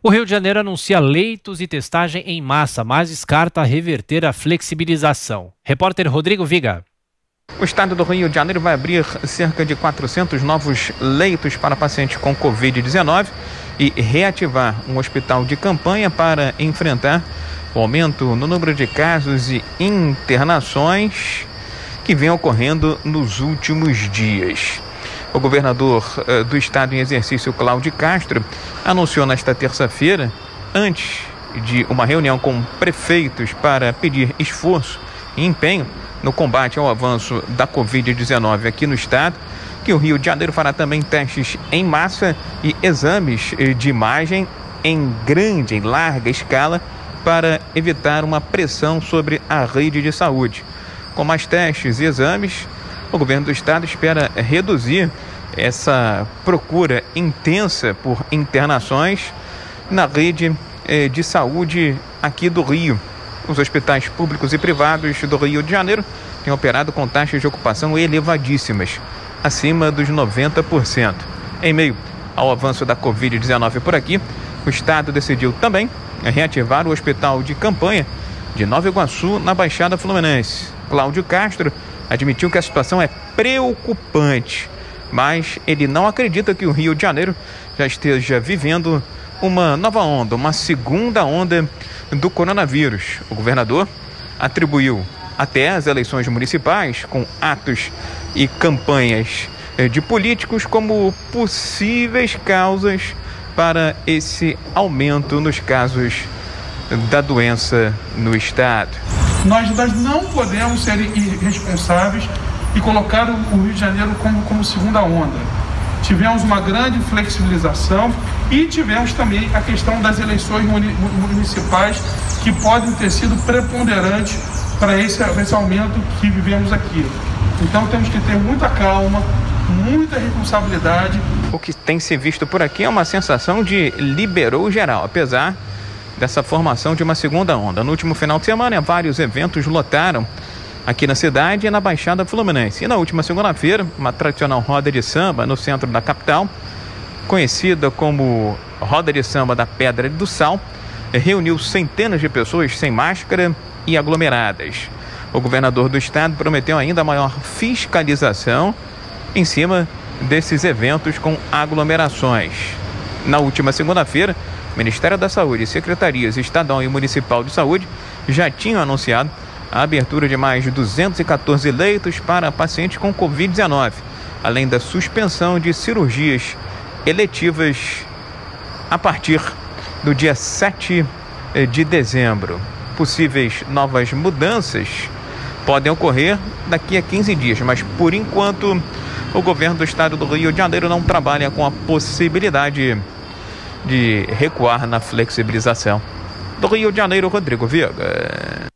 O Rio de Janeiro anuncia leitos e testagem em massa, mas descarta reverter a flexibilização. Repórter Rodrigo Viga. O estado do Rio de Janeiro vai abrir cerca de 400 novos leitos para pacientes com Covid-19 e reativar um hospital de campanha para enfrentar o aumento no número de casos e internações que vem ocorrendo nos últimos dias. O governador uh, do estado em exercício, Cláudio Castro, anunciou nesta terça-feira, antes de uma reunião com prefeitos para pedir esforço e empenho no combate ao avanço da Covid-19 aqui no estado, que o Rio de Janeiro fará também testes em massa e exames eh, de imagem em grande, em larga escala, para evitar uma pressão sobre a rede de saúde. Com mais testes e exames, o governo do estado espera reduzir essa procura intensa por internações na rede eh, de saúde aqui do Rio. Os hospitais públicos e privados do Rio de Janeiro têm operado com taxas de ocupação elevadíssimas, acima dos 90%. Em meio ao avanço da Covid-19 por aqui, o Estado decidiu também reativar o hospital de campanha de Nova Iguaçu, na Baixada Fluminense. Cláudio Castro admitiu que a situação é preocupante, mas ele não acredita que o Rio de Janeiro já esteja vivendo uma nova onda, uma segunda onda do coronavírus. O governador atribuiu até as eleições municipais, com atos e campanhas eh, de políticos, como possíveis causas para esse aumento nos casos da doença no estado. Nós, nós não podemos ser irresponsáveis e colocar o Rio de Janeiro como, como segunda onda. Tivemos uma grande flexibilização e tivemos também a questão das eleições municipais que podem ter sido preponderantes para esse, esse aumento que vivemos aqui. Então temos que ter muita calma, muita responsabilidade. O que tem se visto por aqui é uma sensação de liberou geral, apesar dessa formação de uma segunda onda. No último final de semana, vários eventos lotaram aqui na cidade e na Baixada Fluminense. E na última segunda-feira, uma tradicional roda de samba no centro da capital, conhecida como Roda de Samba da Pedra do Sal, reuniu centenas de pessoas sem máscara e aglomeradas. O governador do estado prometeu ainda maior fiscalização em cima desses eventos com aglomerações. Na última segunda-feira, Ministério da Saúde, secretarias estadual e municipal de saúde já tinham anunciado a abertura de mais de 214 leitos para pacientes com Covid-19, além da suspensão de cirurgias eletivas a partir do dia 7 de dezembro. Possíveis novas mudanças podem ocorrer daqui a 15 dias, mas por enquanto o governo do estado do Rio de Janeiro não trabalha com a possibilidade de recuar na flexibilização. Do Rio de Janeiro, Rodrigo Viega.